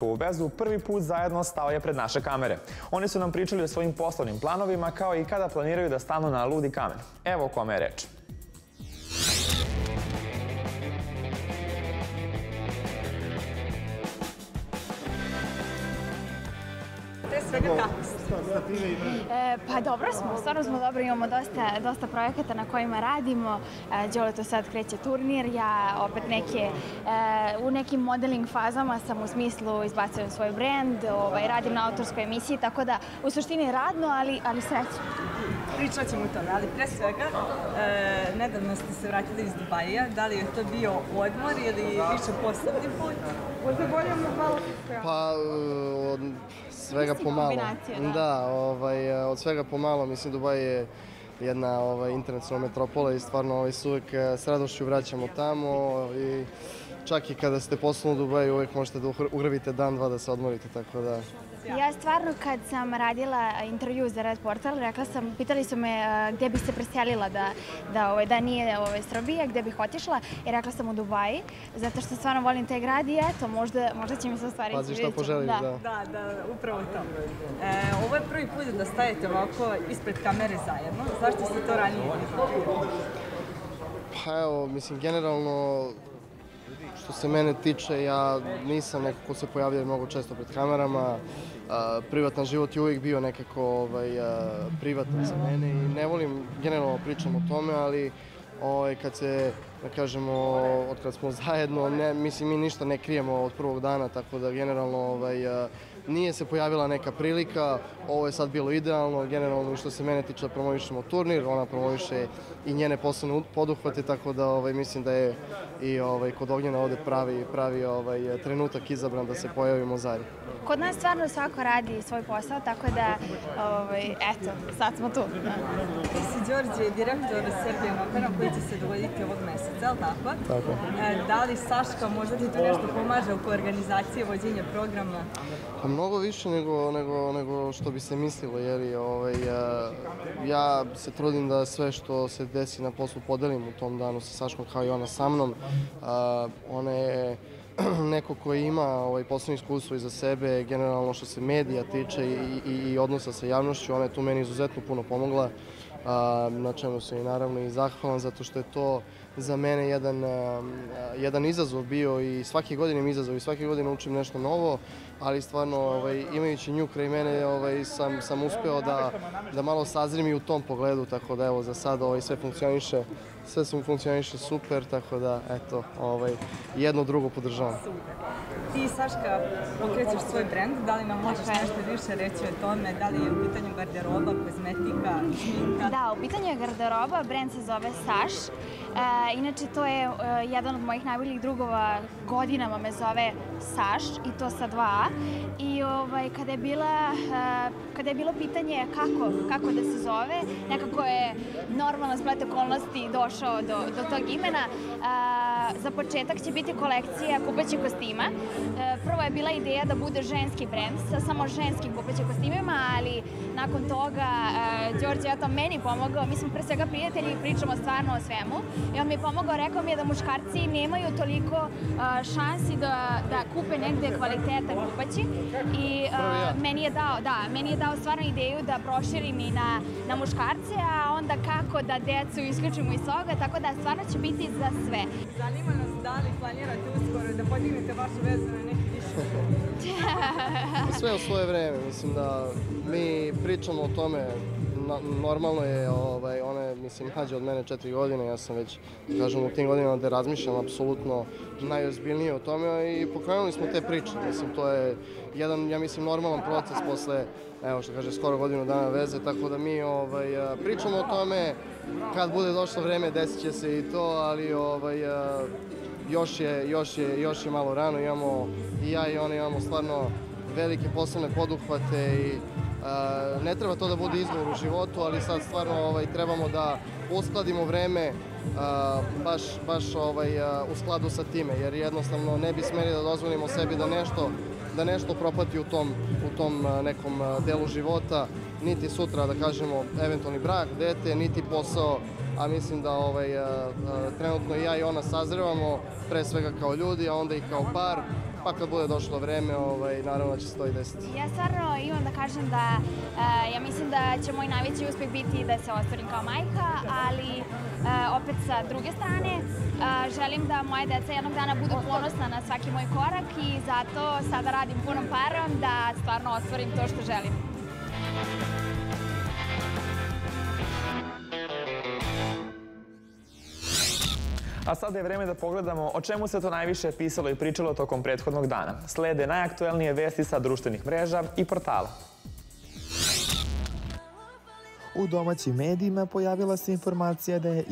U vezu prvi put zajedno stao je pred naše kamere. Oni su nam pričali o svojim poslovnim planovima kao i kada planiraju da stanu na ludi kamen. Evo o kome je reč. Pre svega kako ste? E, pa dobro smo, stvarno smo dobro, imamo dosta, dosta projekata na kojima radimo. E, Đole to sad kreće turnir, ja opet neke, e, u nekim modeling fazama sam u smislu izbacujem svoj brand, ovaj, radim na autorskoj emisiji, tako da u suštini radno, ali, ali srećno. Pričat ćemo o tome, ali pre svega, e, nedavno ste se vratili iz Dubaja, da li je to bio odmor ili više poslovni put? Možda bolje malo Pa, e, od svega pomalo. da. Da, ovaj, e, od svega pomalo. Mislim, Dubaj je jedna ovaj, internacionalna metropola i stvarno ovaj, se uvek e, s radošću vraćamo tamo i čak i kada ste poslovno u Dubaju uvek možete da ugrabite dan, dva da se odmorite, tako da... Ja stvarno kad sam radila intervju za Red Portal, rekla sam, pitali su me e, gde bih se preselila da, da, ovaj, da nije ovaj, Srbija, gde bih otišla i rekla sam u Dubaji, zato što stvarno volim taj grad i eto, možda, možda će mi se ostvariti. Pazi vidjet ćemo. poželiš, da. Da, da, upravo to. E, ovo je prvi put da stajete ovako ispred kamere zajedno. Zašto ste to ranije? Pa evo, mislim, generalno, što se mene tiče, ja nisam neko ko se pojavljuje mnogo često pred kamerama. Privatan život je uvijek bio nekako ovaj, privatan za mene i ne volim generalno pričam o tome, ali ovaj, kad se, da kažemo, od kad smo zajedno, ne, mislim, mi ništa ne krijemo od prvog dana, tako da generalno ovaj, nije se pojavila neka prilika, ovo je sad bilo idealno, generalno što se mene tiče da promovišemo turnir, ona promoviše i njene poslovne poduhvate, tako da ovaj, mislim da je i ovaj, kod Ognjena ovde pravi, pravi ovaj, trenutak izabran da se pojavimo zajedno. Kod nas stvarno svako radi svoj posao, tako da, ovaj, eto, sad smo tu. Da. Ti si Đorđe, direktor Serbijan Opera koji će se dogoditi ovog meseca, je li tako? Tako. E, da li Saška možda ti to nešto pomaže oko organizacije vođenja programa? Pa mnogo više nego, nego, nego što bi se mislilo, jer je, ovaj, ja, ja se trudim da sve što se desi na poslu podelim u tom danu sa Saškom kao i ona sa mnom. A, ona je neko koji ima ovaj, poslovno iskustvo iza sebe, generalno što se medija tiče i, i, i odnosa sa javnošću, ona je tu meni izuzetno puno pomogla, na čemu sam i naravno i zahvalan, zato što je to za mene jedan, jedan izazov bio i svake godine mi izazov i svake godine učim nešto novo, ali stvarno ovaj, imajući nju kraj mene ovaj, sam, sam uspeo da, da malo sazrim i u tom pogledu, tako da evo za sad ovaj, sve funkcioniše, sve su funkcioniše super, tako da eto, ovaj, jedno drugo podržavam. Ti Saška pokrećeš svoj brend, da li nam možeš nešto više reći o tome, da li je u pitanju garderoba, kozmetika, šminka? Da, u pitanju je garderoba, brand se zove Saš. E, inače, to je e, jedan od mojih najboljih drugova, godinama me zove Saš i to sa dva A. I ovaj, kada, je bila, e, kada je bilo pitanje kako, kako da se zove, nekako je normalan splet okolnosti došao do, do tog imena. Za početak će biti kolekcija kupaćih kostima. E, prvo je bila ideja da bude ženski brend sa samo ženskim kupaćim kostimima, ali nakon toga e, Đorđe je to meni pomogao. Mi smo pre svega prijatelji i pričamo stvarno o svemu. I on mi je pomogao, rekao mi je da muškarci nemaju toliko e, šansi da, da kupe negde kvalitetan kupaći. I meni je dao, da, meni je dao stvarno ideju da proširim i na, na muškarce, a onda kako da decu isključimo iz toga, tako da stvarno će biti za sve. Zanima nas da li planirate uskoro da podignete vašu vezu na neki više Sve u svoje vreme, mislim da mi pričamo o tome, normalno je, ovaj, ona je, mislim, mlađa od mene četiri godine, ja sam već, da kažem, u tim godinama da razmišljam apsolutno najozbiljnije o tome i pokrenuli smo te priče, mislim, to je jedan, ja mislim, normalan proces posle, evo što kaže, skoro godinu dana veze, tako da mi ovaj, pričamo o tome, kad bude došlo vreme desit će se i to, ali ovaj, još je, još je, još je malo rano, imamo i ja i ona imamo stvarno velike poslovne poduhvate i ne treba to da bude izgovor u životu, ali sad stvarno ovaj, trebamo da uskladimo vreme uh, baš, baš ovaj, uh, u skladu sa time, jer jednostavno ne bi smeli da dozvolimo sebi da nešto da nešto propati u tom, u tom nekom delu života, niti sutra da kažemo eventualni brak, dete, niti posao, a mislim da ovaj, trenutno i ja i ona sazrevamo, pre svega kao ljudi, a onda i kao par, pa kad bude došlo vreme, ovaj, naravno da će se to i desiti. Ja stvarno imam da kažem da e, ja mislim da će moj najveći uspeh biti da se ostvarim kao majka, ali e, opet sa druge strane e, želim da moje deca jednog dana budu ponosna na svaki moj korak i zato sada radim punom parom da stvarno ostvarim to što želim. A sada je vreme da pogledamo o čemu se to najviše pisalo i pričalo tokom prethodnog dana. Slede najaktuelnije vesti sa društvenih mreža i portala. U domaćim medijima pojavila se informacija da je